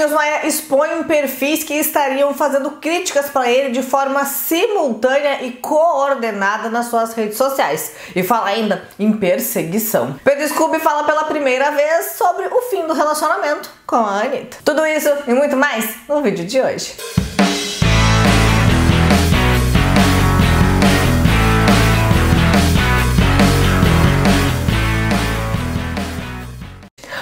Carlinhos Maia expõe perfis que estariam fazendo críticas para ele de forma simultânea e coordenada nas suas redes sociais. E fala ainda em perseguição. Pedro Scooby fala pela primeira vez sobre o fim do relacionamento com a Anitta. Tudo isso e muito mais no vídeo de hoje.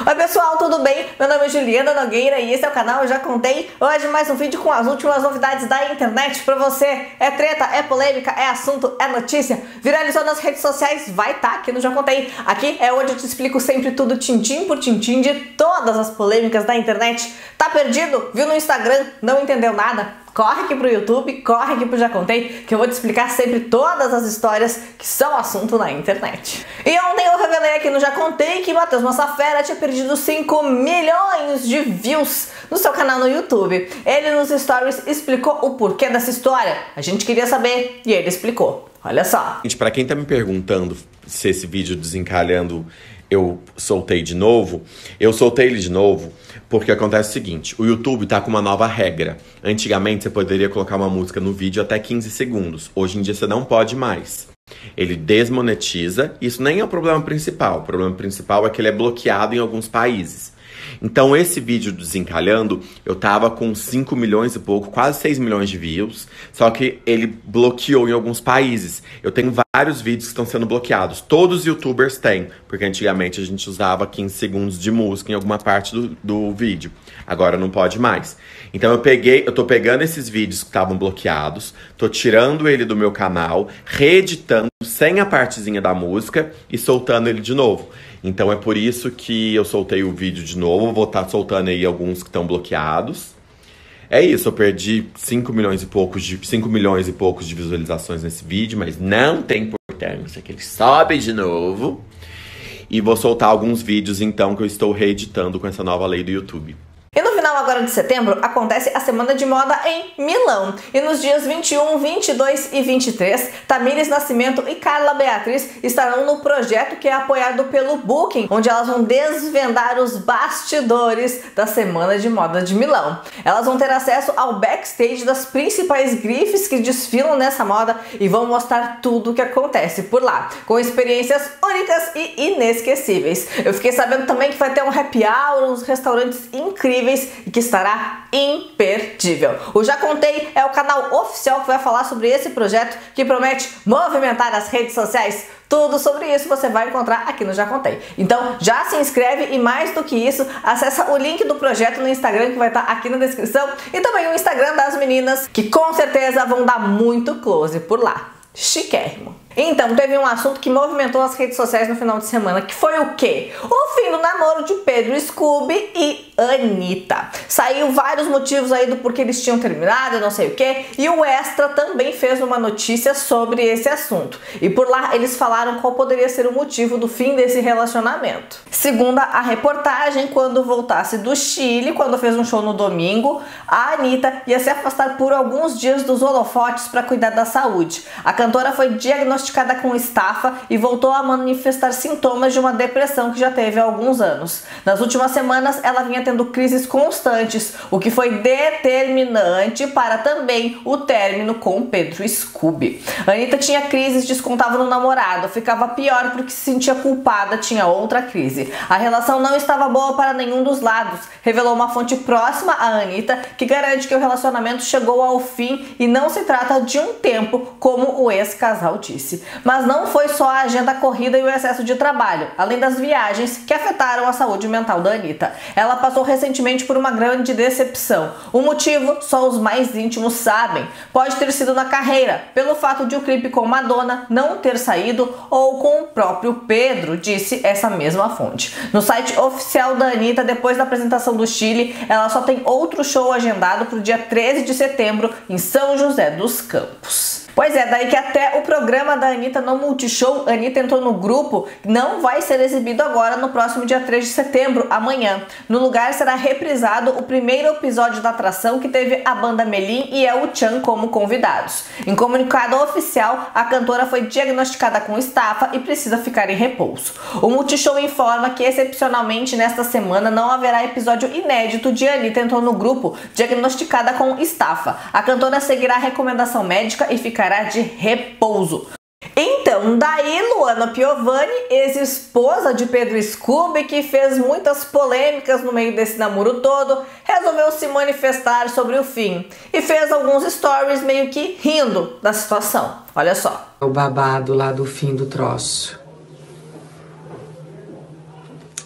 Oi pessoal, tudo bem? Meu nome é Juliana Nogueira e esse é o canal Eu Já Contei. Hoje mais um vídeo com as últimas novidades da internet pra você. É treta, é polêmica, é assunto, é notícia. Viralizou nas redes sociais, vai tá aqui no Já Contei. Aqui é onde eu te explico sempre tudo tintim por tintim de todas as polêmicas da internet. Tá perdido? Viu no Instagram? Não entendeu nada? Corre aqui pro YouTube, corre aqui pro Já Contei, que eu vou te explicar sempre todas as histórias que são assunto na internet. E ontem eu revelei aqui no Já Contei que Matheus Massafera tinha perdido 5 milhões de views no seu canal no YouTube. Ele nos stories explicou o porquê dessa história. A gente queria saber e ele explicou. Olha só. Gente, para quem tá me perguntando se esse vídeo desencalhando eu soltei de novo, eu soltei ele de novo porque acontece o seguinte: o YouTube tá com uma nova regra. Antigamente você poderia colocar uma música no vídeo até 15 segundos, hoje em dia você não pode mais. Ele desmonetiza, isso nem é o problema principal. O problema principal é que ele é bloqueado em alguns países. Então, esse vídeo desencalhando, eu tava com 5 milhões e pouco, quase 6 milhões de views, só que ele bloqueou em alguns países. Eu tenho vários vídeos que estão sendo bloqueados. Todos os youtubers têm, porque antigamente a gente usava 15 segundos de música em alguma parte do, do vídeo. Agora não pode mais. Então eu peguei, eu tô pegando esses vídeos que estavam bloqueados, tô tirando ele do meu canal, reeditando sem a partezinha da música e soltando ele de novo. Então é por isso que eu soltei o vídeo de novo, vou estar tá soltando aí alguns que estão bloqueados. É isso, eu perdi 5 milhões e poucos de 5 milhões e poucos de visualizações nesse vídeo, mas não tem importância que ele sobe de novo. E vou soltar alguns vídeos então que eu estou reeditando com essa nova lei do YouTube final agora de setembro acontece a Semana de Moda em Milão. E nos dias 21, 22 e 23, Tamires Nascimento e Carla Beatriz estarão no projeto que é apoiado pelo Booking, onde elas vão desvendar os bastidores da Semana de Moda de Milão. Elas vão ter acesso ao backstage das principais grifes que desfilam nessa moda e vão mostrar tudo o que acontece por lá, com experiências únicas e inesquecíveis. Eu fiquei sabendo também que vai ter um happy hour, uns restaurantes incríveis e que estará imperdível. O Já Contei é o canal oficial que vai falar sobre esse projeto que promete movimentar as redes sociais. Tudo sobre isso você vai encontrar aqui no Já Contei. Então já se inscreve e mais do que isso, acessa o link do projeto no Instagram que vai estar aqui na descrição e também o Instagram das meninas que com certeza vão dar muito close por lá. Chiquérrimo. Então, teve um assunto que movimentou as redes sociais no final de semana, que foi o quê? O fim do namoro de Pedro Scooby e Anitta. Saiu vários motivos aí do porquê eles tinham terminado, não sei o quê, e o Extra também fez uma notícia sobre esse assunto. E por lá eles falaram qual poderia ser o motivo do fim desse relacionamento. Segundo a reportagem, quando voltasse do Chile, quando fez um show no domingo, a Anitta ia se afastar por alguns dias dos holofotes para cuidar da saúde. A cantora foi diagnosticada diagnosticada com estafa e voltou a manifestar sintomas de uma depressão que já teve há alguns anos. Nas últimas semanas, ela vinha tendo crises constantes, o que foi determinante para também o término com Pedro Scooby. Anitta tinha crises, descontava no namorado, ficava pior porque se sentia culpada, tinha outra crise. A relação não estava boa para nenhum dos lados, revelou uma fonte próxima a Anitta que garante que o relacionamento chegou ao fim e não se trata de um tempo, como o ex-casal disse. Mas não foi só a agenda corrida e o excesso de trabalho, além das viagens que afetaram a saúde mental da Anitta. Ela passou recentemente por uma grande decepção. O motivo só os mais íntimos sabem. Pode ter sido na carreira, pelo fato de o clipe com Madonna não ter saído ou com o próprio Pedro, disse essa mesma fonte. No site oficial da Anitta, depois da apresentação do Chile, ela só tem outro show agendado para o dia 13 de setembro em São José dos Campos. Pois é, daí que até o programa da Anitta no Multishow, Anitta entrou no grupo, não vai ser exibido agora no próximo dia 3 de setembro, amanhã. No lugar será reprisado o primeiro episódio da atração que teve a banda Melim e El Chan como convidados. Em comunicado oficial, a cantora foi diagnosticada com estafa e precisa ficar em repouso. O Multishow informa que excepcionalmente nesta semana não haverá episódio inédito de Anitta entrou no grupo diagnosticada com estafa. A cantora seguirá a recomendação médica e ficará de repouso. Então, daí Luana Piovani, ex-esposa de Pedro Scooby, que fez muitas polêmicas no meio desse namoro todo, resolveu se manifestar sobre o fim e fez alguns stories meio que rindo da situação. Olha só. O babado lá do fim do troço.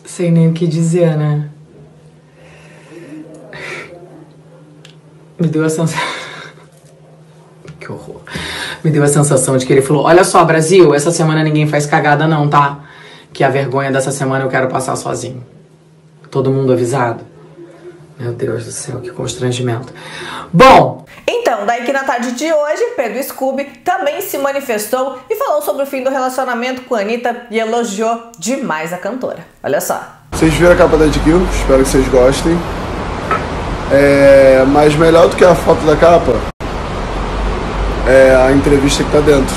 Sei nem o que dizer, né? Me deu a sensação. que horror. Me deu a sensação de que ele falou: Olha só, Brasil, essa semana ninguém faz cagada, não, tá? Que a vergonha dessa semana eu quero passar sozinho. Todo mundo avisado? Meu Deus do céu, que constrangimento. Bom. Então, daí que na tarde de hoje, Pedro Scooby também se manifestou e falou sobre o fim do relacionamento com a Anitta e elogiou demais a cantora. Olha só. Vocês viram a capa da Edkill? Espero que vocês gostem. É, mas melhor do que a foto da capa é a entrevista que tá dentro,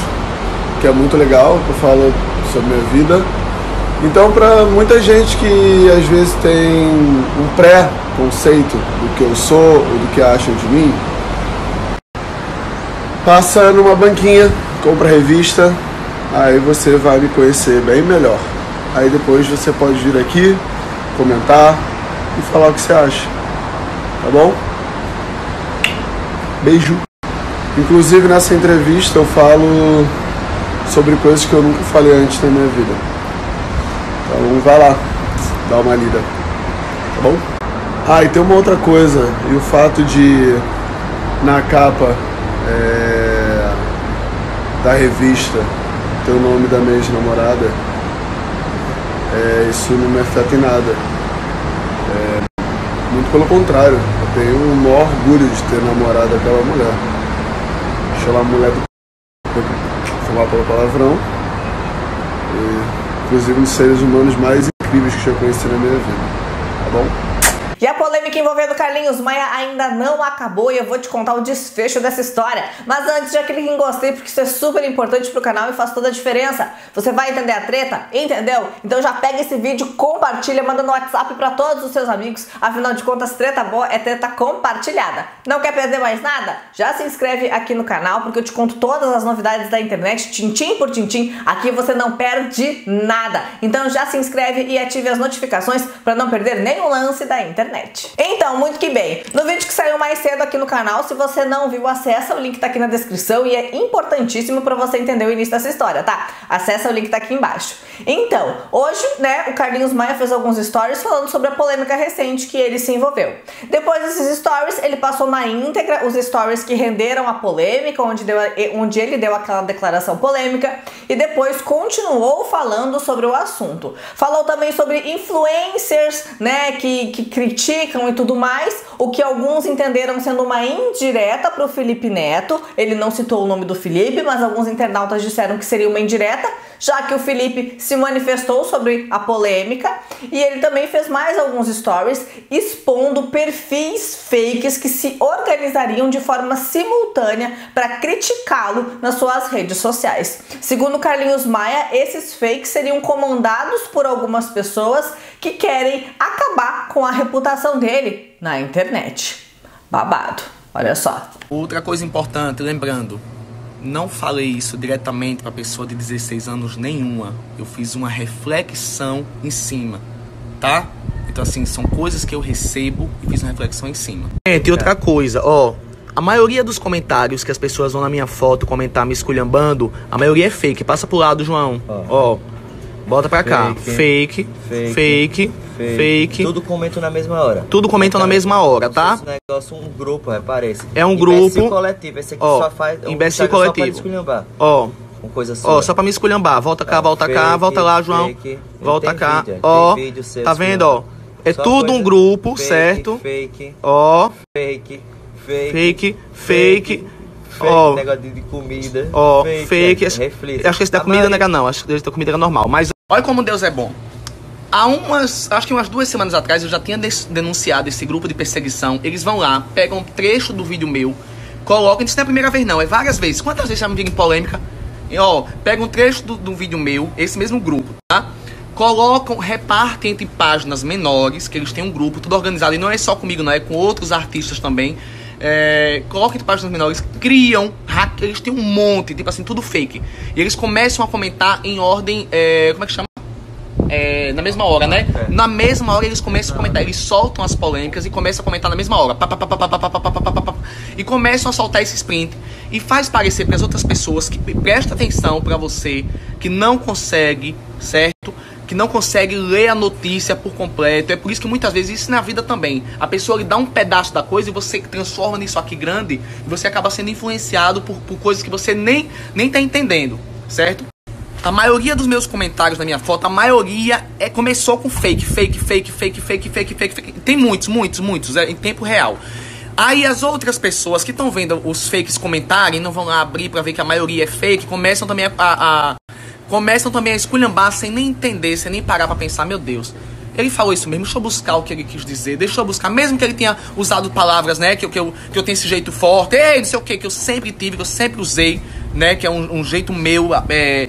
que é muito legal, eu falo sobre minha vida. Então, para muita gente que às vezes tem um pré-conceito do que eu sou ou do que acham de mim, passa numa banquinha, compra a revista, aí você vai me conhecer bem melhor. Aí depois você pode vir aqui, comentar e falar o que você acha. Tá bom? Beijo. Inclusive nessa entrevista eu falo sobre coisas que eu nunca falei antes na minha vida. Então vai lá, dá uma lida. Tá bom? Ah, e tem uma outra coisa, e o fato de na capa é, da revista ter o nome da minha ex-namorada, é, isso não me afeta em nada. É, muito pelo contrário, eu tenho o maior orgulho de ter namorado aquela mulher. Chama a mulher do foi lá pelo palavrão. E, inclusive um dos seres humanos mais incríveis que eu já conheci na minha vida. Tá bom? E a polêmica envolvendo Carlinhos Maia ainda não acabou e eu vou te contar o desfecho dessa história. Mas antes, já clique em gostei porque isso é super importante pro canal e faz toda a diferença. Você vai entender a treta? Entendeu? Então já pega esse vídeo, compartilha, manda no WhatsApp para todos os seus amigos. Afinal de contas, treta boa é treta compartilhada. Não quer perder mais nada? Já se inscreve aqui no canal porque eu te conto todas as novidades da internet, tintim por tintim. Aqui você não perde nada. Então já se inscreve e ative as notificações para não perder nenhum lance da internet internet. Então, muito que bem. No vídeo que saiu mais cedo aqui no canal, se você não viu, acessa, o link tá aqui na descrição e é importantíssimo para você entender o início dessa história, tá? Acessa, o link tá aqui embaixo. Então, hoje, né, o Carlinhos Maia fez alguns stories falando sobre a polêmica recente que ele se envolveu. Depois desses stories, ele passou na íntegra os stories que renderam a polêmica, onde, deu, onde ele deu aquela declaração polêmica, e depois continuou falando sobre o assunto. Falou também sobre influencers, né, que, que criticam e tudo mais, o que alguns entenderam sendo uma indireta para o Felipe Neto. Ele não citou o nome do Felipe, mas alguns internautas disseram que seria uma indireta, já que o Felipe se manifestou sobre a polêmica e ele também fez mais alguns stories expondo perfis fakes que se organizariam de forma simultânea para criticá-lo nas suas redes sociais. Segundo Carlinhos Maia, esses fakes seriam comandados por algumas pessoas que querem acabar com a reputação dele na internet. Babado. Olha só. Outra coisa importante, lembrando, não falei isso diretamente para pessoa de 16 anos nenhuma. Eu fiz uma reflexão em cima, tá? Então assim, são coisas que eu recebo e fiz uma reflexão em cima. Gente, outra coisa, ó, a maioria dos comentários que as pessoas vão na minha foto comentar me esculhambando, a maioria é fake. Passa pro lado, João. Ó. Bota pra cá. Fake, fake, fake, fake. Tudo comentam na mesma hora. Tudo comentam na mesma hora, tá? Esse negócio um grupo, reparece. É um grupo. Imbecil coletivo. Esse aqui Ó, só faz. um imbecil coletivo. Só pra esculhambar. Ó, Com coisa assim. ó, só pra me esculhambar. Volta cá, Ó, volta cá, fake, volta lá, João. fake. Volta cá. vídeo, Ó, tem vídeo seu tá vendo, ó? É Só tudo um grupo, fake, certo? Fake, Ó, fake, fake, fake, fake, Fake, Ó. negócio de, de comida. Ó, fake. é, esse- reflita. acho que esse da comida não era não, acho que esse da comida era normal. Mas olha como Deus é bom. Há umas, acho que umas duas semanas atrás eu já tinha denunciado esse grupo de perseguição. Eles vão lá, pegam um trecho do vídeo meu, colocam, isso não é a primeira vez não, é várias vezes. Quantas vezes já me viram em polêmica? E, ó, pegam um trecho do, do vídeo meu, esse mesmo grupo, tá? Colocam, repartem entre páginas menores, que eles têm um grupo, tudo organizado, e não é só comigo, não, é com outros artistas também. É, colocam entre páginas menores, criam, hack, eles têm um monte, tipo assim, tudo fake. E eles começam a comentar em ordem, é, como é que chama? É, na mesma hora, né? Na mesma hora eles começam a comentar, eles soltam as polêmicas e começam a comentar na mesma hora. Pá, pá, pá, pá, pá, pá, pá, pá, pá, e começam a soltar esse sprint e faz parecer para as outras pessoas que presta atenção para você, que não consegue, certo? Que não consegue ler a notícia por completo. É por isso que muitas vezes isso na vida também. A pessoa lhe dá um pedaço da coisa e você transforma nisso aqui grande e você acaba sendo influenciado por, por coisas que você nem, nem tá entendendo, certo? A maioria dos meus comentários na minha foto, a maioria é, começou com fake, fake, fake, fake, fake, fake, fake, fake. Tem muitos, muitos, muitos, é, em tempo real. Aí as outras pessoas que estão vendo os fakes comentarem, não vão lá abrir pra ver que a maioria é fake, começam também a, a- a- começam também a esculhambar sem nem entender, sem nem parar pra pensar, meu Deus. Ele falou isso mesmo, deixa eu buscar o que ele quis dizer, deixa eu buscar, mesmo que ele tenha usado palavras, né, que, eu- que, eu, que eu tenho esse jeito forte, ei, não sei o que, que eu sempre tive, que eu sempre usei, né, que é um, um jeito meu, é,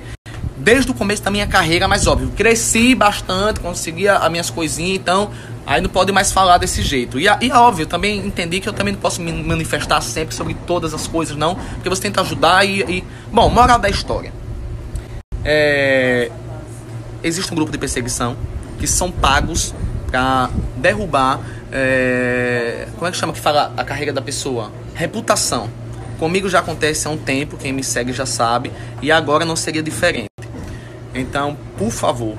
desde o começo da minha carreira, mas óbvio, cresci bastante, conseguia as minhas coisinhas, então aí não pode mais falar desse jeito. E, e óbvio, também entendi que eu também não posso me manifestar sempre sobre todas as coisas, não, porque você tenta ajudar e. e- Bom, moral da história. É, existe um grupo de perseguição que são pagos pra derrubar. é, como é que chama que fala a carreira da pessoa? Reputação. Comigo já acontece há um tempo, quem me segue já sabe, e agora não seria diferente. Então, por favor,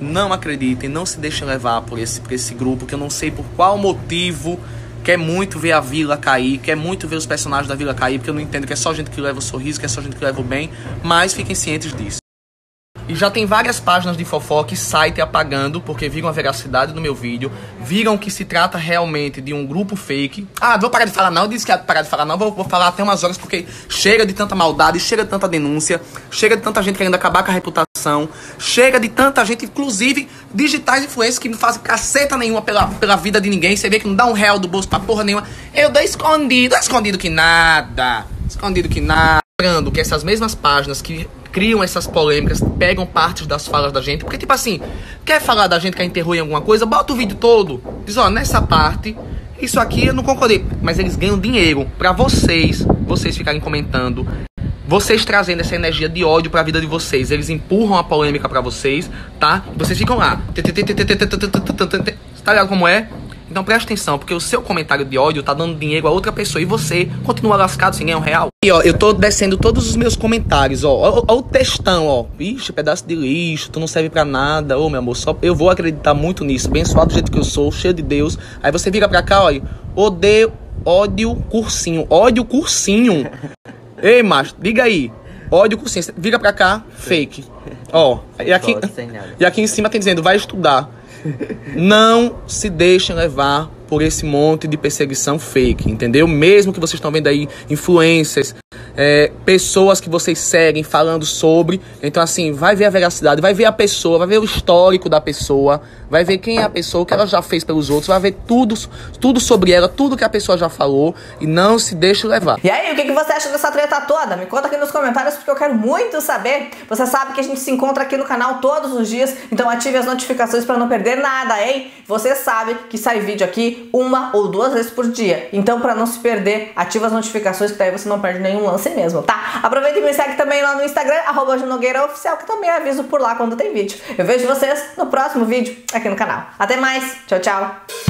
não acreditem, não se deixem levar por esse, por esse grupo, que eu não sei por qual motivo quer muito ver a vila cair, quer muito ver os personagens da vila cair, porque eu não entendo que é só gente que leva o sorriso, que é só gente que leva o bem, mas fiquem cientes disso. E já tem várias páginas de fofoca e site apagando, porque viram a veracidade do meu vídeo, viram que se trata realmente de um grupo fake. Ah, vou parar de falar não, eu disse que ia parar de falar não, vou, vou falar até umas horas, porque chega de tanta maldade, chega de tanta denúncia, chega de tanta gente querendo acabar com a reputação, chega de tanta gente, inclusive digitais influencers que não fazem caceta nenhuma pela, pela vida de ninguém, você vê que não dá um real do bolso pra porra nenhuma. Eu dou escondido, escondido que nada, escondido que nada. Que essas mesmas páginas que criam essas polêmicas, pegam partes das falas da gente, porque tipo assim, quer falar da gente que enterrou em alguma coisa, bota o vídeo todo, diz, ó, nessa parte, isso aqui eu não concordei, mas eles ganham dinheiro pra vocês, vocês ficarem comentando, vocês trazendo essa energia de ódio pra vida de vocês, eles empurram a polêmica pra vocês, tá? E vocês ficam lá, tá ligado como é? Então presta atenção, porque o seu comentário de ódio tá dando dinheiro a outra pessoa e você continua lascado sem ganhar um real. E ó, eu tô descendo todos os meus comentários, ó. Ó, ó o textão, ó. Ixi, pedaço de lixo, tu não serve pra nada. Ô, meu amor, só eu vou acreditar muito nisso. Abençoado do jeito que eu sou, cheio de Deus. Aí você vira pra cá, ó. Odeio, ódio, cursinho. Ódio, cursinho. Ei, macho, diga aí. Ódio, cursinho. Vira pra cá, fake. Ó, e aqui, e aqui em cima tem dizendo, vai estudar. Não se deixem levar por esse monte de perseguição fake, entendeu? Mesmo que vocês estão vendo aí influencers, é, pessoas que vocês seguem falando sobre. Então, assim, vai ver a veracidade, vai ver a pessoa, vai ver o histórico da pessoa, vai ver quem é a pessoa, o que ela já fez pelos outros, vai ver tudo, tudo sobre ela, tudo que a pessoa já falou e não se deixe levar. E aí, o que, que você acha dessa treta toda? Me conta aqui nos comentários porque eu quero muito saber. Você sabe que a gente se encontra aqui no canal todos os dias, então ative as notificações para não perder nada, hein? Você sabe que sai vídeo aqui uma ou duas vezes por dia. Então, para não se perder, ativa as notificações que daí você não perde nenhum lance mesmo, tá? Aproveita e me segue também lá no Instagram, arroba Oficial, que também aviso por lá quando tem vídeo. Eu vejo vocês no próximo vídeo aqui no canal. Até mais, tchau, tchau!